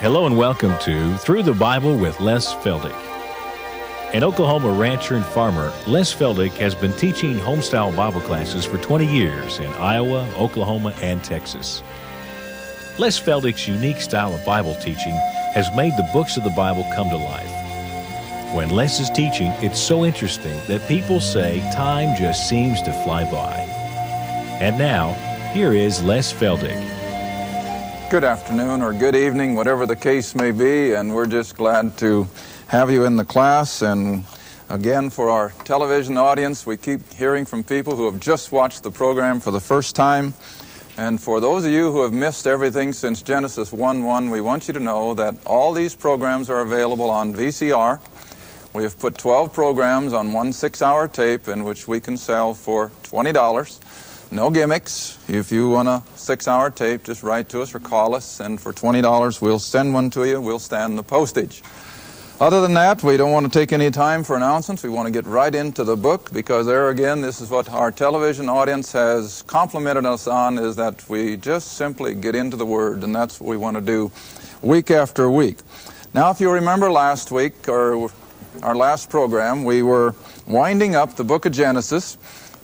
Hello and welcome to Through the Bible with Les Feldick. An Oklahoma rancher and farmer, Les Feldick has been teaching homestyle Bible classes for 20 years in Iowa, Oklahoma, and Texas. Les Feldick's unique style of Bible teaching has made the books of the Bible come to life. When Les is teaching, it's so interesting that people say time just seems to fly by. And now, here is Les Feldick. Good afternoon or good evening, whatever the case may be, and we're just glad to have you in the class. And again, for our television audience, we keep hearing from people who have just watched the program for the first time. And for those of you who have missed everything since Genesis 1 1, we want you to know that all these programs are available on VCR. We have put 12 programs on one six hour tape in which we can sell for $20. No gimmicks. If you want a six hour tape, just write to us or call us, and for $20, we'll send one to you. We'll stand the postage. Other than that, we don't want to take any time for announcements. We want to get right into the book because there again, this is what our television audience has complimented us on is that we just simply get into the Word, and that's what we want to do week after week. Now, if you remember last week or our last program, we were winding up the book of Genesis.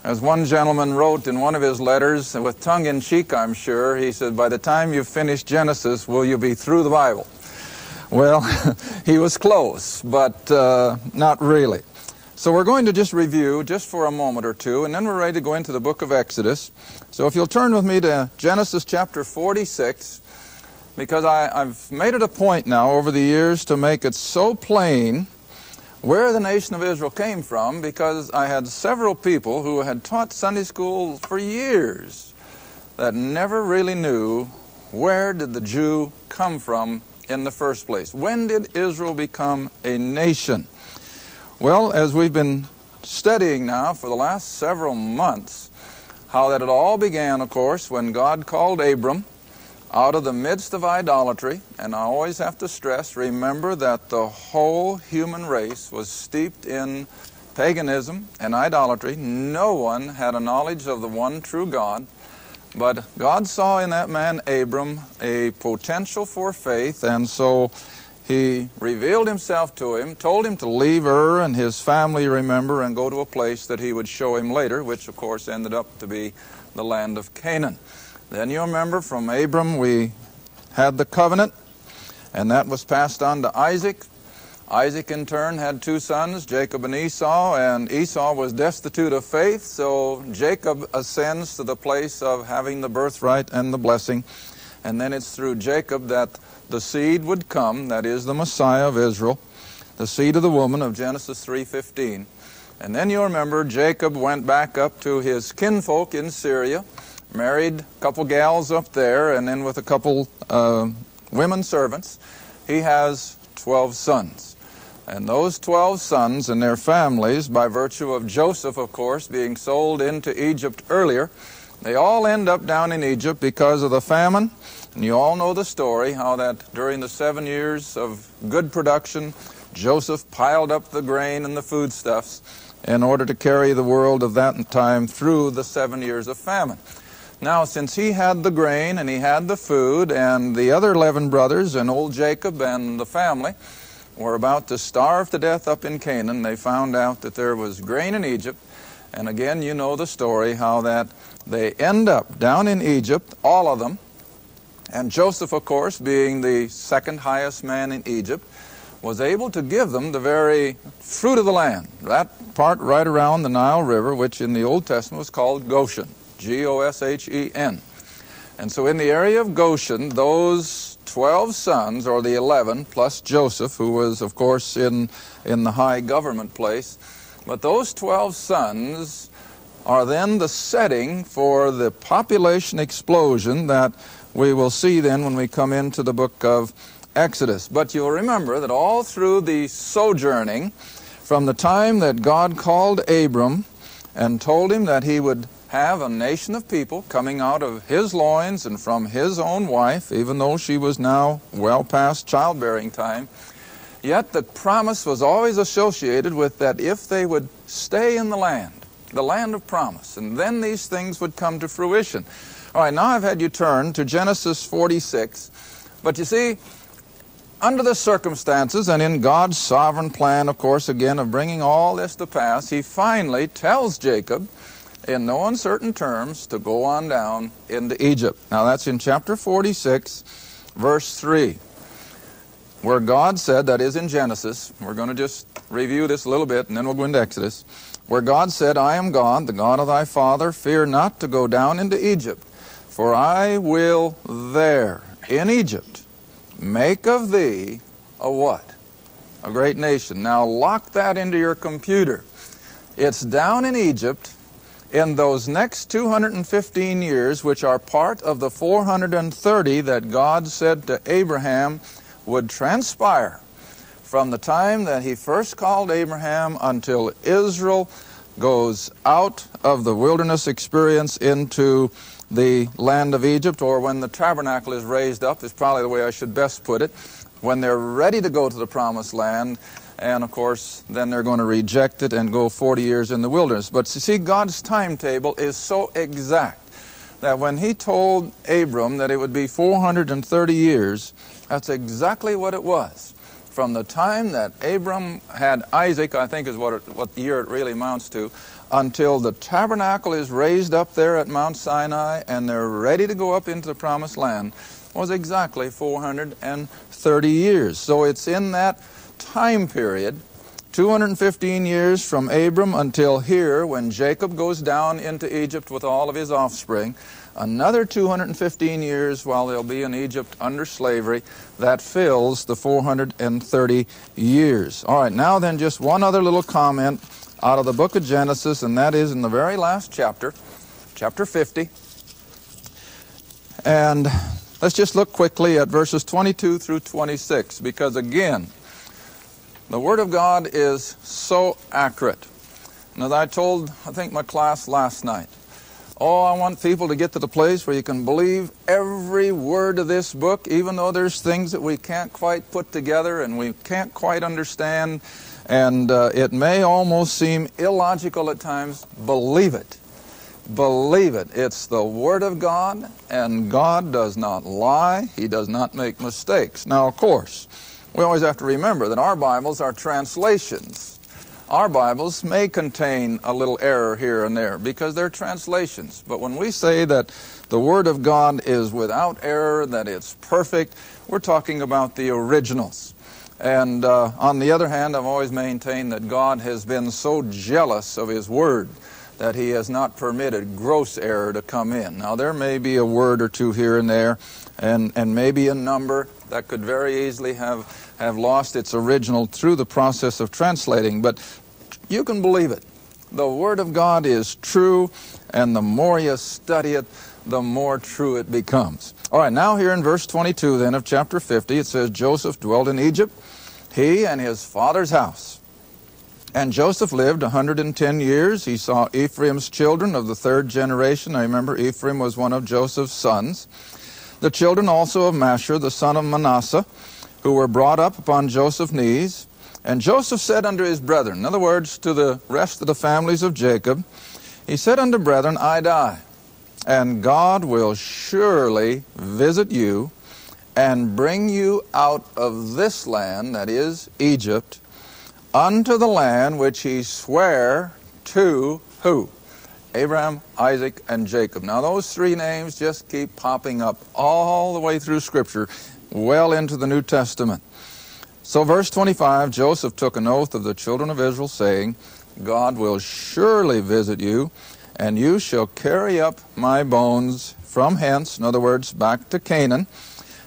As one gentleman wrote in one of his letters, with tongue in cheek, I'm sure, he said, By the time you've finished Genesis, will you be through the Bible? Well, he was close, but uh, not really. So we're going to just review just for a moment or two, and then we're ready to go into the book of Exodus. So if you'll turn with me to Genesis chapter 46, because I, I've made it a point now over the years to make it so plain where the nation of Israel came from because I had several people who had taught Sunday school for years that never really knew where did the Jew come from in the first place. When did Israel become a nation? Well, as we've been studying now for the last several months, how that it all began, of course, when God called Abram out of the midst of idolatry, and I always have to stress, remember that the whole human race was steeped in paganism and idolatry. No one had a knowledge of the one true God. But God saw in that man, Abram, a potential for faith, and so he revealed himself to him, told him to leave Ur and his family, remember, and go to a place that he would show him later, which of course ended up to be the land of Canaan. Then you remember from Abram we had the covenant, and that was passed on to Isaac. Isaac in turn had two sons, Jacob and Esau, and Esau was destitute of faith, so Jacob ascends to the place of having the birthright and the blessing. And then it's through Jacob that the seed would come, that is the Messiah of Israel, the seed of the woman of Genesis 3:15. And then you remember Jacob went back up to his kinfolk in Syria married a couple gals up there, and then with a couple uh, women servants, he has 12 sons. And those 12 sons and their families, by virtue of Joseph, of course, being sold into Egypt earlier, they all end up down in Egypt because of the famine. And you all know the story how that during the seven years of good production, Joseph piled up the grain and the foodstuffs in order to carry the world of that time through the seven years of famine. Now, since he had the grain and he had the food, and the other 11 brothers and old Jacob and the family were about to starve to death up in Canaan, they found out that there was grain in Egypt. And again, you know the story how that they end up down in Egypt, all of them. And Joseph, of course, being the second highest man in Egypt, was able to give them the very fruit of the land, that part right around the Nile River, which in the Old Testament was called Goshen. G O S H E N. And so in the area of Goshen, those 12 sons, or the 11, plus Joseph, who was, of course, in, in the high government place, but those 12 sons are then the setting for the population explosion that we will see then when we come into the book of Exodus. But you'll remember that all through the sojourning, from the time that God called Abram and told him that he would have a nation of people coming out of his loins and from his own wife, even though she was now well past childbearing time. Yet the promise was always associated with that if they would stay in the land, the land of promise, and then these things would come to fruition. All right, now I've had you turn to Genesis 46. But you see, under the circumstances and in God's sovereign plan, of course, again, of bringing all this to pass, he finally tells Jacob, in no uncertain terms, to go on down into Egypt. Now, that's in chapter 46, verse 3, where God said, that is in Genesis, we're going to just review this a little bit and then we'll go into Exodus, where God said, I am God, the God of thy father, fear not to go down into Egypt, for I will there, in Egypt, make of thee a what? A great nation. Now lock that into your computer. It's down in Egypt in those next 215 years, which are part of the 430 that God said to Abraham would transpire from the time that he first called Abraham until Israel goes out of the wilderness experience into the land of Egypt, or when the tabernacle is raised up, is probably the way I should best put it, when they're ready to go to the promised land, and of course, then they're going to reject it and go 40 years in the wilderness. But you see, God's timetable is so exact that when He told Abram that it would be 430 years, that's exactly what it was. From the time that Abram had Isaac, I think is what, it, what year it really amounts to, until the tabernacle is raised up there at Mount Sinai and they're ready to go up into the promised land, was exactly 430 years. So it's in that time period, 215 years from Abram until here, when Jacob goes down into Egypt with all of his offspring, another 215 years while they'll be in Egypt under slavery, that fills the 430 years. All right, now then, just one other little comment out of the book of Genesis, and that is in the very last chapter, chapter 50. And let's just look quickly at verses 22 through 26, because again, the Word of God is so accurate. And as I told, I think, my class last night, oh, I want people to get to the place where you can believe every word of this book, even though there's things that we can't quite put together and we can't quite understand, and uh, it may almost seem illogical at times. Believe it. Believe it. It's the Word of God, and God does not lie. He does not make mistakes. Now, of course, we always have to remember that our Bibles are translations. Our Bibles may contain a little error here and there because they're translations. But when we say that the Word of God is without error, that it's perfect, we're talking about the originals. And uh, on the other hand, I've always maintained that God has been so jealous of His Word that He has not permitted gross error to come in. Now, there may be a word or two here and there, and, and maybe a number that could very easily have have lost its original through the process of translating, but you can believe it. The Word of God is true, and the more you study it, the more true it becomes. All right, now here in verse 22 then of chapter 50, it says, Joseph dwelt in Egypt, he and his father's house. And Joseph lived 110 years. He saw Ephraim's children of the third generation. I remember Ephraim was one of Joseph's sons. The children also of Mashir, the son of Manasseh, who were brought up upon Joseph's knees. And Joseph said unto his brethren, in other words, to the rest of the families of Jacob, he said unto brethren, I die, and God will surely visit you and bring you out of this land, that is, Egypt, unto the land which he sware to who? Abraham, Isaac, and Jacob. Now, those three names just keep popping up all the way through Scripture well into the New Testament. So, verse 25 Joseph took an oath of the children of Israel, saying, God will surely visit you, and you shall carry up my bones from hence, in other words, back to Canaan.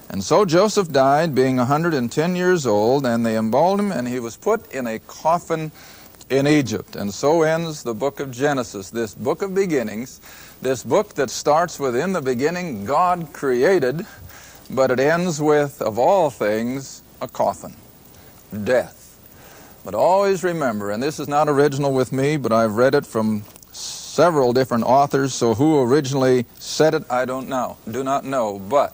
And so Joseph died, being 110 years old, and they embalmed him, and he was put in a coffin in Egypt. And so ends the book of Genesis, this book of beginnings, this book that starts with In the beginning, God created but it ends with, of all things, a coffin, death. But always remember, and this is not original with me, but I've read it from several different authors, so who originally said it, I don't know, do not know. But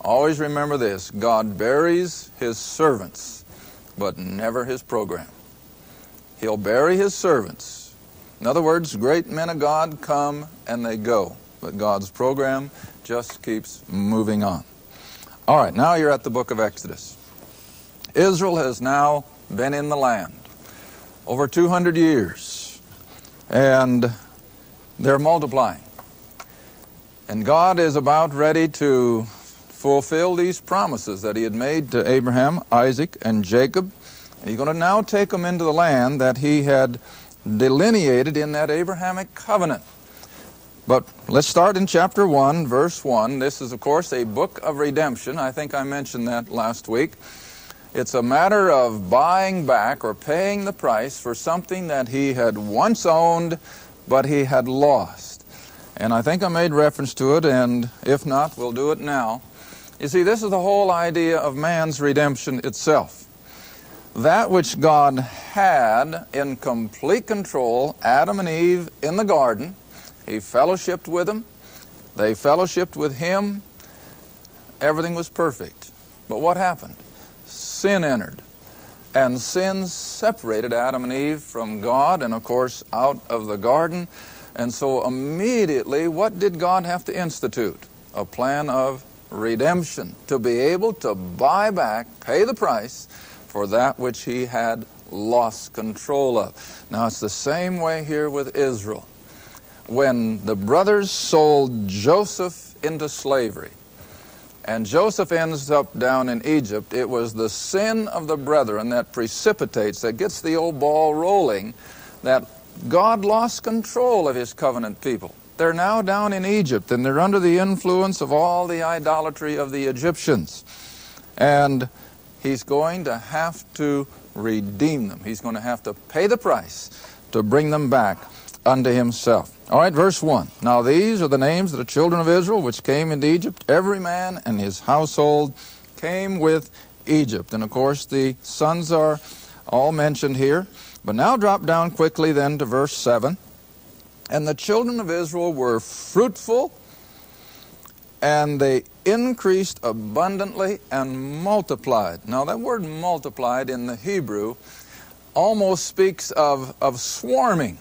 always remember this God buries his servants, but never his program. He'll bury his servants. In other words, great men of God come and they go, but God's program just keeps moving on. All right, now you're at the book of Exodus. Israel has now been in the land over 200 years, and they're multiplying. And God is about ready to fulfill these promises that He had made to Abraham, Isaac, and Jacob. He's going to now take them into the land that He had delineated in that Abrahamic covenant. But let's start in chapter 1, verse 1. This is, of course, a book of redemption. I think I mentioned that last week. It's a matter of buying back or paying the price for something that he had once owned, but he had lost. And I think I made reference to it, and if not, we'll do it now. You see, this is the whole idea of man's redemption itself. That which God had in complete control, Adam and Eve in the garden, he fellowshipped with them. They fellowshipped with him. Everything was perfect. But what happened? Sin entered. And sin separated Adam and Eve from God and, of course, out of the garden. And so immediately, what did God have to institute? A plan of redemption to be able to buy back, pay the price for that which he had lost control of. Now, it's the same way here with Israel when the brothers sold Joseph into slavery, and Joseph ends up down in Egypt, it was the sin of the brethren that precipitates, that gets the old ball rolling, that God lost control of his covenant people. They're now down in Egypt, and they're under the influence of all the idolatry of the Egyptians. And he's going to have to redeem them. He's going to have to pay the price to bring them back unto himself. All right, verse 1. Now these are the names of the children of Israel which came into Egypt. Every man and his household came with Egypt. And of course, the sons are all mentioned here. But now drop down quickly then to verse 7. And the children of Israel were fruitful, and they increased abundantly and multiplied. Now, that word multiplied in the Hebrew almost speaks of, of swarming.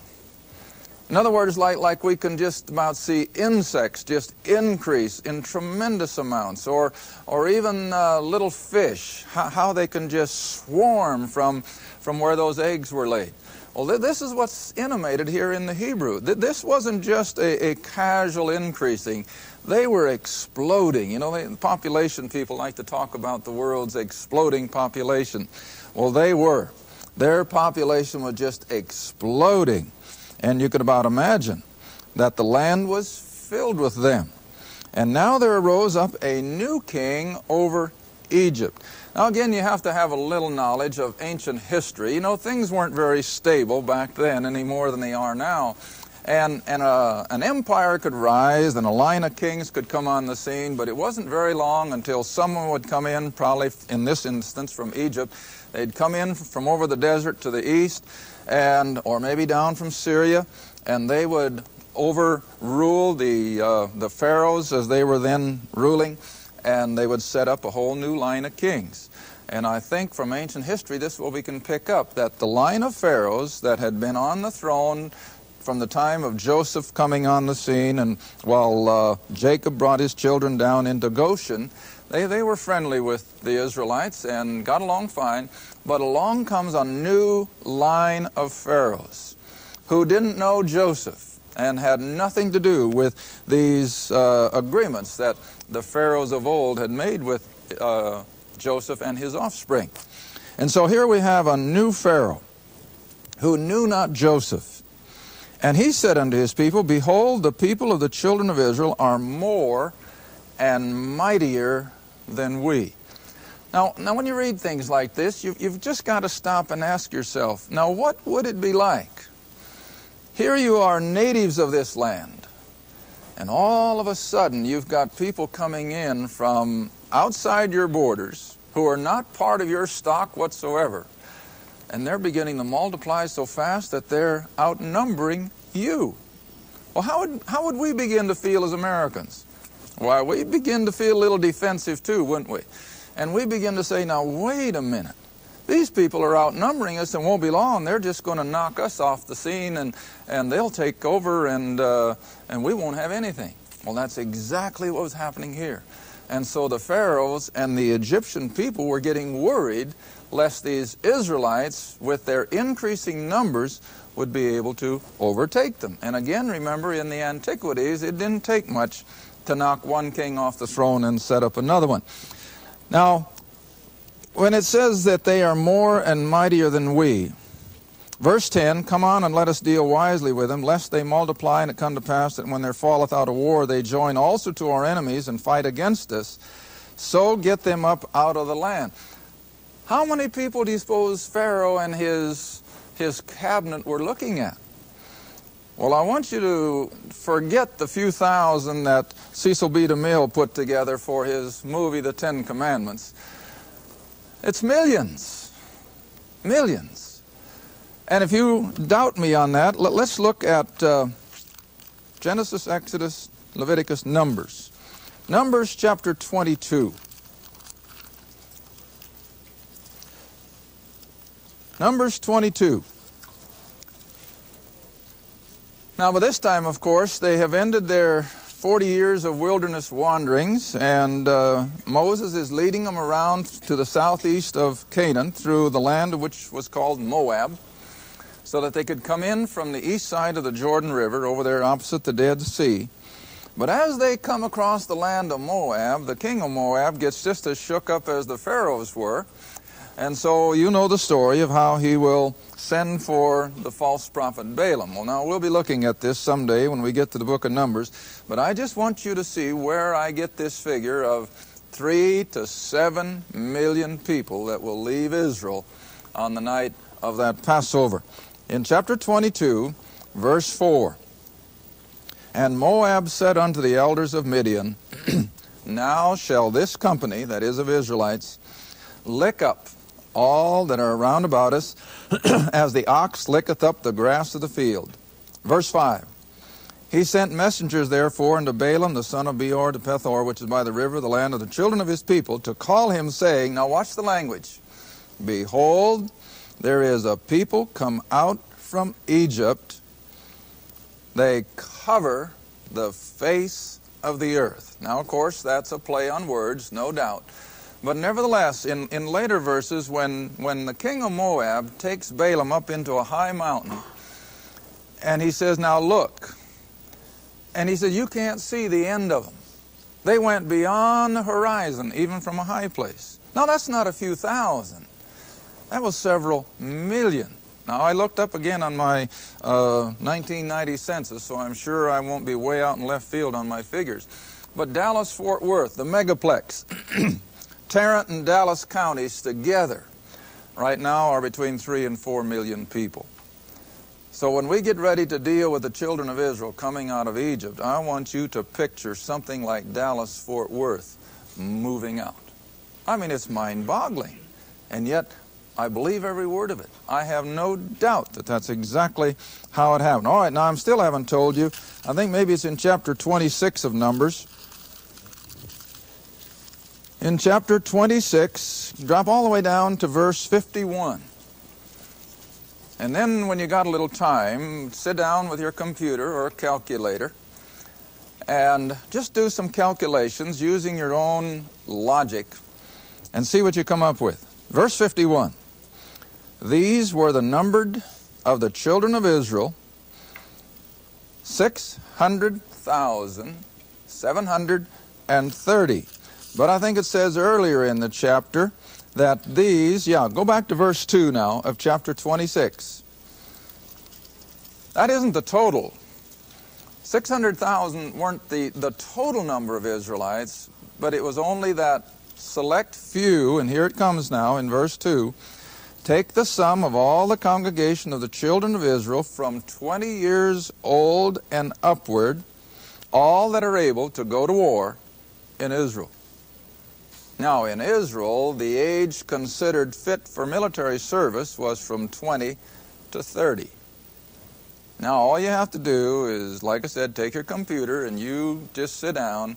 In other words, like, like we can just about see insects just increase in tremendous amounts, or, or even uh, little fish, how, how, they can just swarm from, from where those eggs were laid. Well, th this is what's intimated here in the Hebrew. Th this wasn't just a, a, casual increasing. They were exploding. You know, the population people like to talk about the world's exploding population. Well, they were. Their population was just exploding. And you could about imagine that the land was filled with them. And now there arose up a new king over Egypt. Now, again, you have to have a little knowledge of ancient history. You know, things weren't very stable back then any more than they are now. And, and uh, an empire could rise and a line of kings could come on the scene, but it wasn't very long until someone would come in, probably in this instance from Egypt. They'd come in from over the desert to the east, and or maybe down from Syria, and they would overrule the uh, the pharaohs as they were then ruling, and they would set up a whole new line of kings. And I think from ancient history, this is what we can pick up that the line of pharaohs that had been on the throne from the time of Joseph coming on the scene, and while uh, Jacob brought his children down into Goshen, they, they were friendly with the Israelites and got along fine. But along comes a new line of pharaohs who didn't know Joseph and had nothing to do with these uh, agreements that the pharaohs of old had made with uh, Joseph and his offspring. And so here we have a new pharaoh who knew not Joseph. And he said unto his people, Behold, the people of the children of Israel are more and mightier than we. Now, now when you read things like this, you've, you've just got to stop and ask yourself, now what would it be like? Here you are natives of this land, and all of a sudden you've got people coming in from outside your borders who are not part of your stock whatsoever. And they're beginning to multiply so fast that they're outnumbering you. Well, how would, how would we begin to feel as Americans? Why, we begin to feel a little defensive too, wouldn't we? And we begin to say, now, wait a minute. These people are outnumbering us and won't be long. They're just going to knock us off the scene and, and they'll take over and, uh, and we won't have anything. Well, that's exactly what was happening here. And so the pharaohs and the Egyptian people were getting worried lest these Israelites, with their increasing numbers, would be able to overtake them. And again, remember, in the antiquities, it didn't take much to knock one king off the throne and set up another one. Now, when it says that they are more and mightier than we, verse 10, come on and let us deal wisely with them, lest they multiply and it come to pass that when there falleth out a war, they join also to our enemies and fight against us. So get them up out of the land. How many people do you suppose Pharaoh and his, his cabinet were looking at? Well, I want you to forget the few thousand that Cecil B. DeMille put together for his movie, The Ten Commandments. It's millions. Millions. And if you doubt me on that, let's look at uh, Genesis, Exodus, Leviticus, Numbers. Numbers chapter 22. Numbers 22. Now, by this time, of course, they have ended their 40 years of wilderness wanderings, and uh, Moses is leading them around to the southeast of Canaan through the land which was called Moab, so that they could come in from the east side of the Jordan River over there opposite the Dead Sea. But as they come across the land of Moab, the king of Moab gets just as shook up as the pharaohs were and so you know the story of how he will send for the false prophet Balaam. Well, now we'll be looking at this someday when we get to the book of Numbers, but I just want you to see where I get this figure of three to seven million people that will leave Israel on the night of that Passover. In chapter 22, verse 4, And Moab said unto the elders of Midian, Now shall this company, that is of Israelites, lick up all that are round about us, as the ox licketh up the grass of the field. Verse 5. He sent messengers, therefore, unto Balaam the son of Beor to Pethor, which is by the river, the land of the children of his people, to call him, saying, Now watch the language. Behold, there is a people come out from Egypt. They cover the face of the earth. Now, of course, that's a play on words, no doubt. But nevertheless, in, in later verses, when, when the king of Moab takes Balaam up into a high mountain, and he says, Now look. And he says, You can't see the end of them. They went beyond the horizon, even from a high place. Now, that's not a few thousand, that was several million. Now, I looked up again on my uh, 1990 census, so I'm sure I won't be way out in left field on my figures. But Dallas Fort Worth, the megaplex, Tarrant and Dallas counties together right now are between three and four million people. So when we get ready to deal with the children of Israel coming out of Egypt, I want you to picture something like Dallas Fort Worth moving out. I mean, it's mind boggling. And yet, I believe every word of it. I have no doubt that that's exactly how it happened. All right, now I'm still haven't told you. I think maybe it's in chapter 26 of Numbers in chapter 26, drop all the way down to verse 51. And then, when you got a little time, sit down with your computer or calculator and just do some calculations using your own logic and see what you come up with. Verse 51 These were the numbered of the children of Israel, 600,730. But I think it says earlier in the chapter that these, yeah, go back to verse 2 now of chapter 26. That isn't the total. 600,000 weren't the, the total number of Israelites, but it was only that select few, and here it comes now in verse 2 take the sum of all the congregation of the children of Israel from 20 years old and upward, all that are able to go to war in Israel. Now, in Israel, the age considered fit for military service was from 20 to 30. Now, all you have to do is, like I said, take your computer and you just sit down.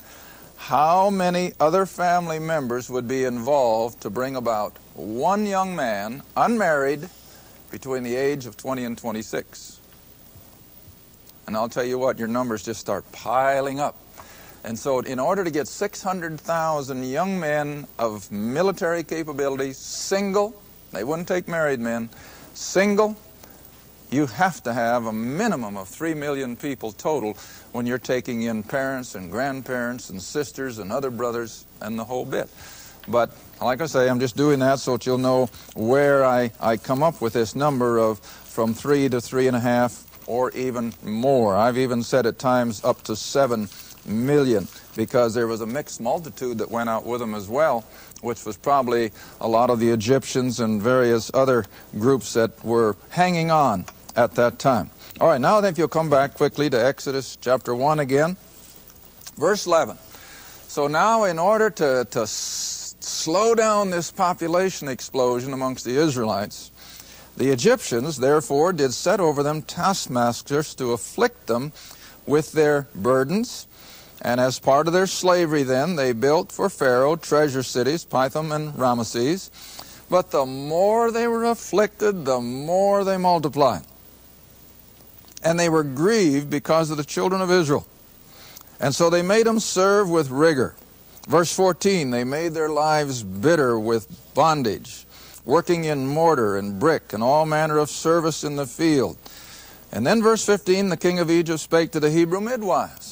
How many other family members would be involved to bring about one young man, unmarried, between the age of 20 and 26? And I'll tell you what, your numbers just start piling up. And so, in order to get 600,000 young men of military capability, single, they wouldn't take married men, single, you have to have a minimum of 3 million people total when you're taking in parents and grandparents and sisters and other brothers and the whole bit. But like I say, I'm just doing that so that you'll know where I, I come up with this number of from 3 to 3.5 or even more. I've even said at times up to 7 million because there was a mixed multitude that went out with them as well, which was probably a lot of the Egyptians and various other groups that were hanging on at that time. All right, now if you'll come back quickly to Exodus chapter 1 again, verse 11. So now, in order to, to slow down this population explosion amongst the Israelites, the Egyptians, therefore, did set over them taskmasters to afflict them with their burdens. And as part of their slavery, then, they built for Pharaoh treasure cities, Pithom and Ramesses. But the more they were afflicted, the more they multiplied and they were grieved because of the children of Israel. And so they made them serve with rigor. Verse 14, they made their lives bitter with bondage, working in mortar and brick and all manner of service in the field. And then verse 15, the king of Egypt spake to the Hebrew midwives,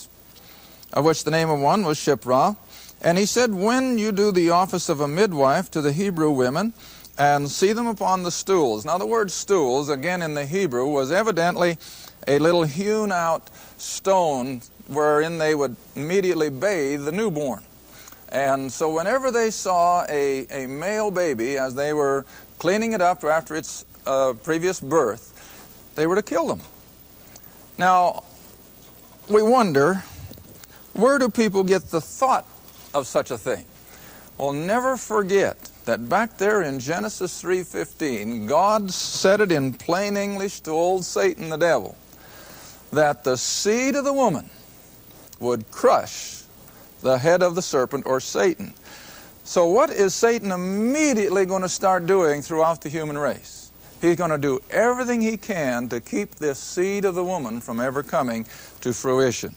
of which the name of one was Shiphrah. And he said, When you do the office of a midwife to the Hebrew women, and see them upon the stools. Now, the word stools, again in the Hebrew, was evidently a little hewn out stone wherein they would immediately bathe the newborn. And so whenever they saw a, a male baby as they were cleaning it up after its uh, previous birth, they were to kill them. Now, we wonder, where do people get the thought of such a thing? Well, never forget that back there in Genesis 3:15, God said it in plain English to old Satan the devil that the seed of the woman would crush the head of the serpent or Satan. So, what is Satan immediately going to start doing throughout the human race? He's going to do everything he can to keep this seed of the woman from ever coming to fruition.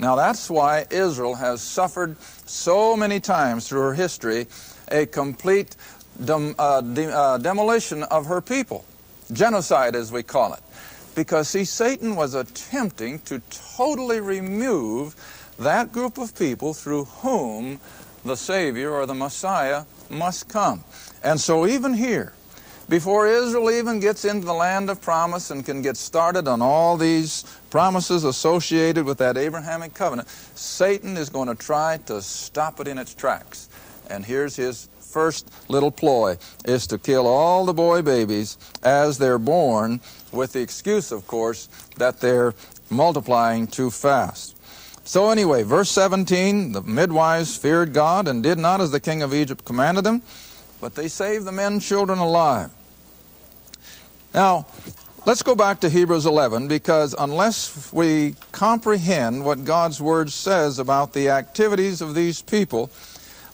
Now, that's why Israel has suffered so many times through her history a complete dem, uh, de, uh, demolition of her people, genocide as we call it. Because, see, Satan was attempting to totally remove that group of people through whom the Savior or the Messiah must come. And so, even here, before Israel even gets into the land of promise and can get started on all these promises associated with that Abrahamic covenant, Satan is going to try to stop it in its tracks. And here's his first little ploy is to kill all the boy babies as they're born with the excuse, of course, that they're multiplying too fast. So anyway, verse 17, the midwives feared God and did not as the king of Egypt commanded them, but they saved the men children alive. Now, let's go back to Hebrews 11 because unless we comprehend what God's word says about the activities of these people,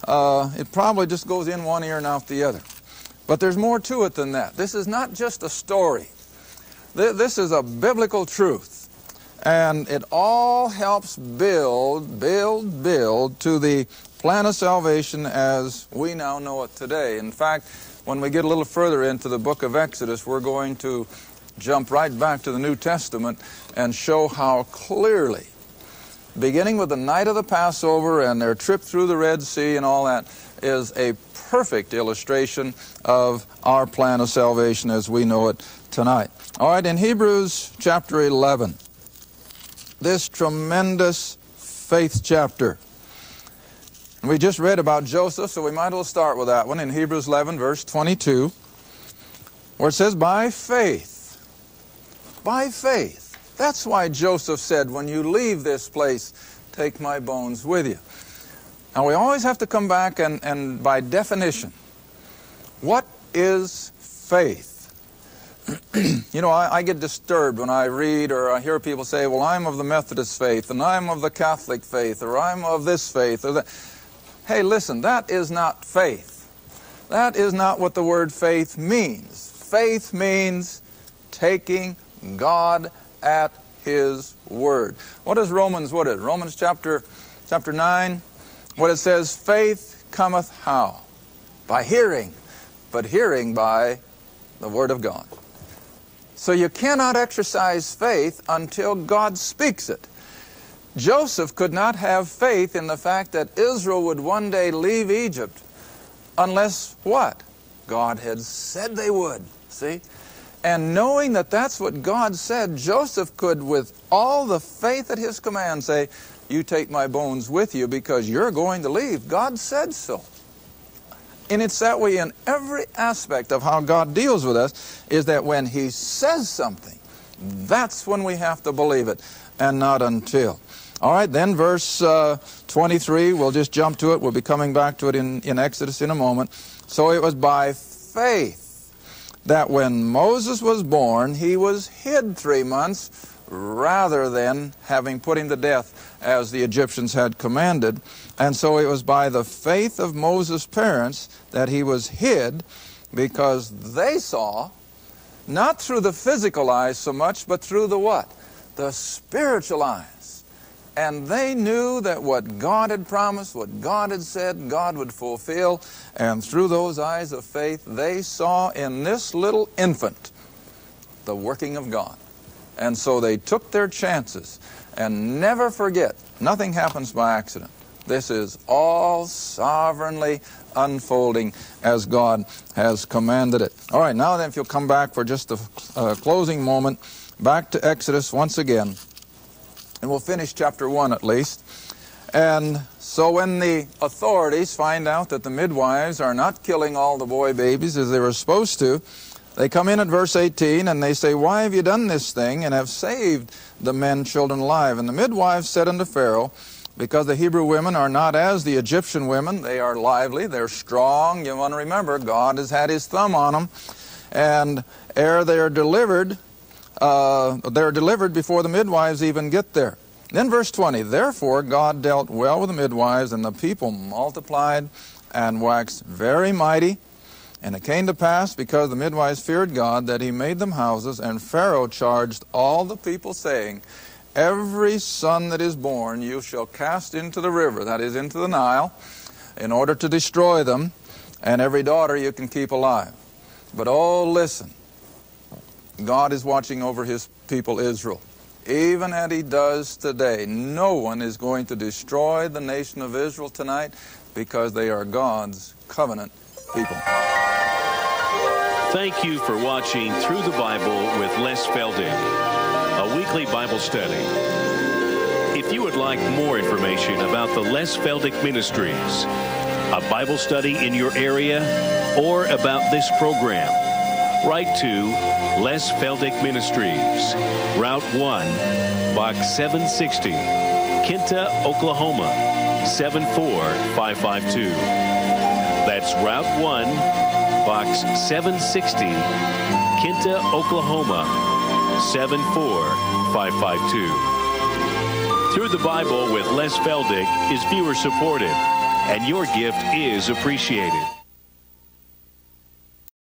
uh, it probably just goes in one ear and out the other. But there's more to it than that. This is not just a story. This is a biblical truth. And it all helps build, build, build to the plan of salvation as we now know it today. In fact, when we get a little further into the book of Exodus, we're going to jump right back to the New Testament and show how clearly beginning with the night of the Passover and their trip through the Red Sea and all that, is a perfect illustration of our plan of salvation as we know it tonight. All right, in Hebrews chapter 11, this tremendous faith chapter. We just read about Joseph, so we might as well start with that one in Hebrews 11, verse 22, where it says, By faith, by faith, that's why Joseph said, When you leave this place, take my bones with you. Now, we always have to come back and, and by definition, what is faith? you know, I, I, get disturbed when I read or I hear people say, well, I'm of the Methodist faith, and I'm of the Catholic faith, or I'm of this faith, or that. Hey, listen, that is not faith. That is not what the word faith means. Faith means taking God at his word. What is Romans? What is Romans chapter chapter 9, what it says, faith cometh how? By hearing, but hearing by the Word of God. So you cannot exercise faith until God speaks it. Joseph could not have faith in the fact that Israel would one day leave Egypt unless what? God had said they would. See? And knowing that that's what God said, Joseph could, with all the faith at his command, say, You take my bones with you because you're going to leave. God said so. And it's that way in every aspect of how God deals with us, is that when He says something, that's when we have to believe it, and not until. All right, then verse uh, 23, we'll just jump to it. We'll be coming back to it in, in Exodus in a moment. So it was by faith that when Moses was born, he was hid three months rather than having put him to death as the Egyptians had commanded. And so it was by the faith of Moses' parents that he was hid because they saw, not through the physical eyes so much, but through the what? The spiritual eyes. And they knew that what God had promised, what God had said, God would fulfill. And through those eyes of faith, they saw in this little infant the working of God. And so they took their chances. And never forget, nothing happens by accident. This is all sovereignly unfolding as God has commanded it. All right, now then, if you'll come back for just a uh, closing moment, back to Exodus once again, and we'll finish chapter 1 at least. And so when the authorities find out that the midwives are not killing all the boy babies as they were supposed to, they come in at verse 18 and they say, Why have you done this thing and have saved the men, children alive? And the midwives said unto Pharaoh, Because the Hebrew women are not as the Egyptian women. They are lively, they're strong. You want to remember, God has had his thumb on them. And ere they are delivered, uh, they're delivered before the midwives even get there. Then verse 20, Therefore God dealt well with the midwives, and the people multiplied and waxed very mighty. And it came to pass, because the midwives feared God, that he made them houses, and Pharaoh charged all the people, saying, Every son that is born you shall cast into the river, that is, into the Nile, in order to destroy them, and every daughter you can keep alive. But oh, listen, God is watching over his people Israel. Even as he does today, no one is going to destroy the nation of Israel tonight because they are God's covenant people. Thank you for watching Through the Bible with Les Feldick, a weekly Bible study. If you would like more information about the Les Feldick Ministries, a Bible study in your area, or about this program, write to Les Feldick Ministries, Route 1, Box 760, Kinta, Oklahoma, 74552. That's Route 1, Box 760, Kinta, Oklahoma 74552. Through the Bible with Les Feldick is viewer supported, and your gift is appreciated.